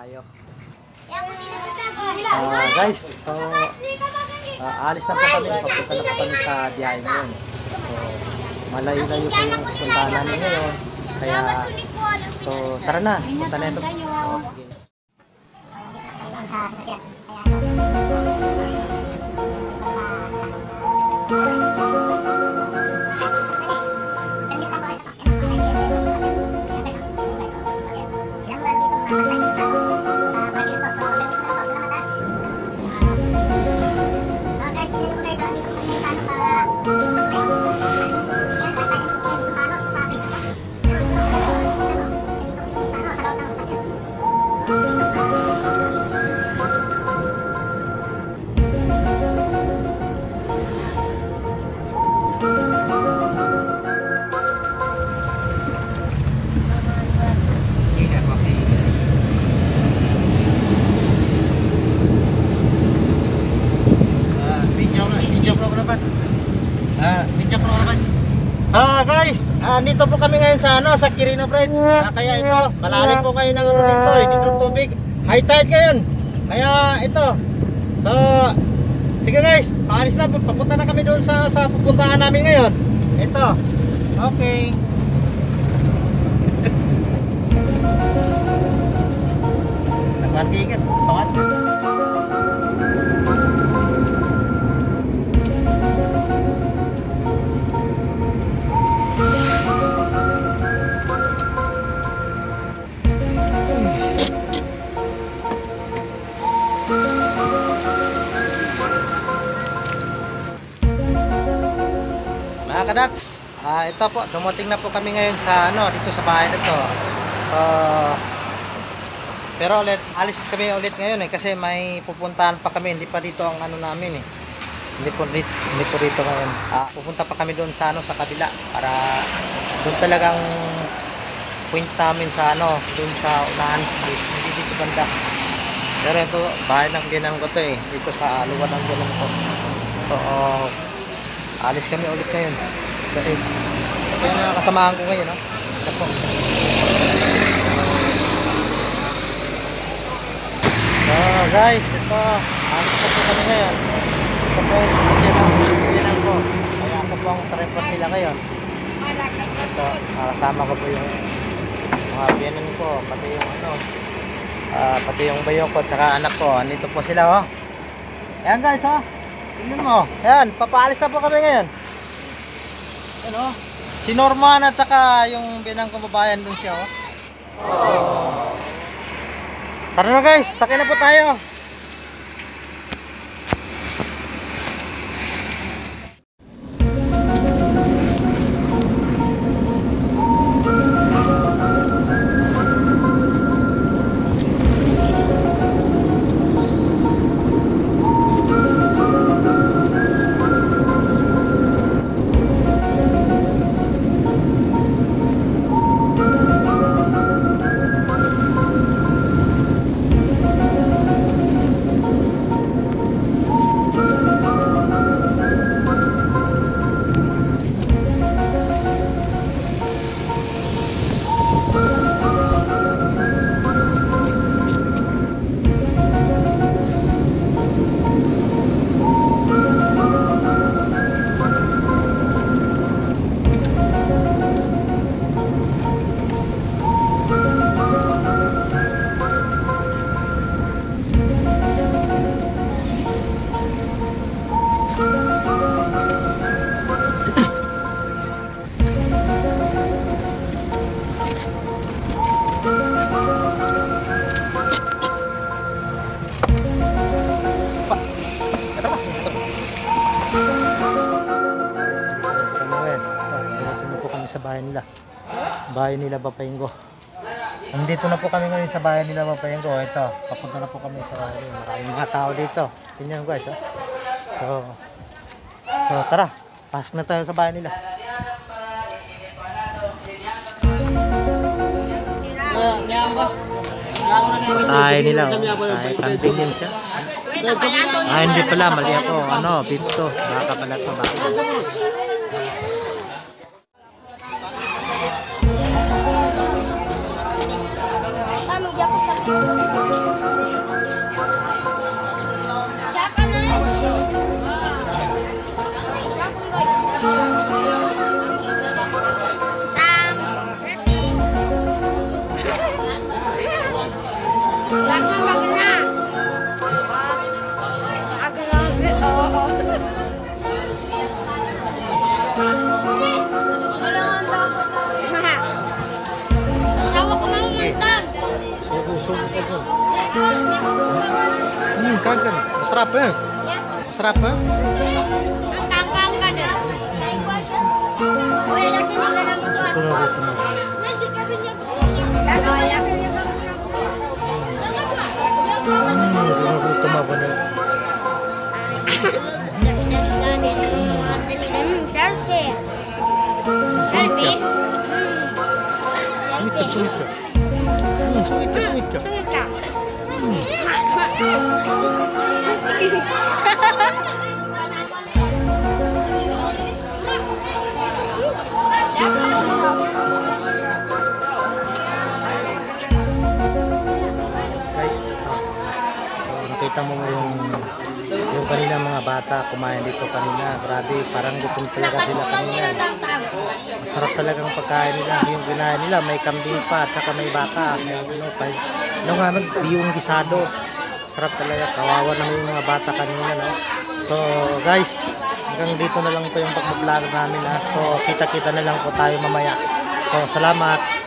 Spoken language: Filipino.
tayo. Ah, guys, so ah, alis na po kami. Papunta na po kami sa biyahe ngayon. So, malayo-layo po yung puntahan namin ngayon. Kaya, so tara na. Punta na ito. So, sige. Program. Ah, video program. So guys, andito po kami ngayon sa ano, sa Quirino Bridge. Ah, kaya ito, malalim po kayo ng ano dito, eh, dito tubig. High tide ngayon. Kaya ito. So, sige guys, paalis na, papunta na kami doon sa sa pupuntahan namin ngayon. Ito. Okay. Nagparkingan, pangat. Mga kadats, ah, ito po, dumating na po kami ngayon sa ano, dito sa bahay na to. So, pero ulit, alis kami ulit ngayon eh, kasi may pupuntahan pa kami, hindi pa dito ang ano namin eh. Hindi po dito, hindi po dito ngayon. Ah, pupunta pa kami doon sa ano, sa kabila, para doon talagang point namin sa ano, doon sa unahan, hindi, dito banda. Pero ito, bahay ng ginang ko to eh, dito sa luwan ng ginang ko. So, oh, alis kami ulit ngayon. Dahil, yung mga kasamahan ko ngayon, no? Ito. So, guys, ito, alis na po kami ngayon. Ito po yung ginang, ginang ko. Kaya ako po ang tripod nila ngayon. Ito, ah, kasama ko po yung mga biyanan ko, pati yung ano, ah, pati yung bayo ko, tsaka anak ko. Andito po sila, oh. Ayan guys, oh. Tingnan mo. Ayan, papaalis na po kami ngayon. Ayan, oh. Si Norman at saka yung binang kababayan dun siya, oh. So, tara na guys, takay na po tayo. Sa bahay nila. Bahay nila Bapayenggo. Nandito na po kami ngayon sa bahay nila Bapayenggo. Ito, papunta na po kami sa bahay. Maraming mga tao dito. Tingnan guys. Oh. So, so tara. Pasok na tayo sa bahay nila. Bahay nila. oh. Bahay camping din siya. Ah, hindi pala. Mali ako. Ano, pito. Baka pala to. Baka. Wala kami niya kami ng bukas. Hmm, gutom ako na. Dasdas lagi ng mga tinigan. Hmm, selfie. Selfie? 这个点儿快快快快快快快快 yung kanina mga bata kumain dito kanina. Grabe, parang gutom talaga sila kanina. tangtang. Masarap talaga ang pagkain nila. Yung kinain nila, may kambing pa, at saka may baka. May ano, pa, ano nga, nag yung gisado. Sarap talaga. Kawawa naman yung mga bata kanina, no? So, guys, hanggang dito na lang po yung pag-vlog namin, ha? So, kita-kita na lang po tayo mamaya. So, salamat.